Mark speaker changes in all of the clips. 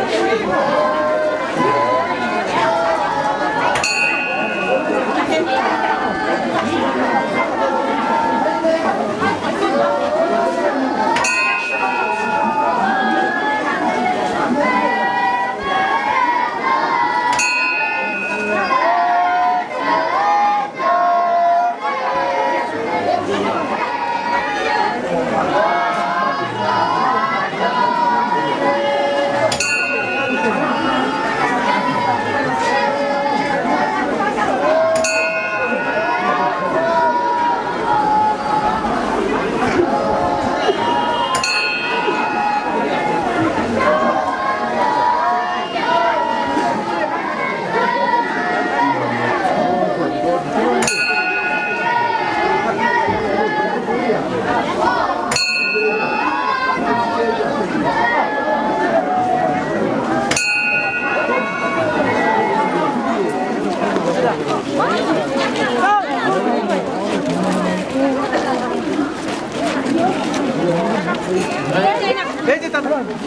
Speaker 1: Спасибо.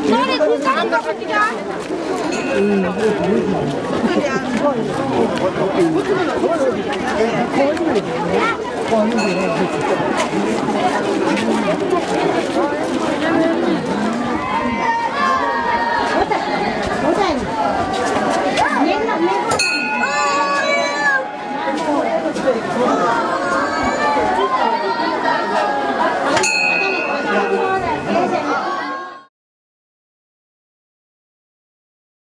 Speaker 2: 너네 두 사람 가지가.
Speaker 3: 음.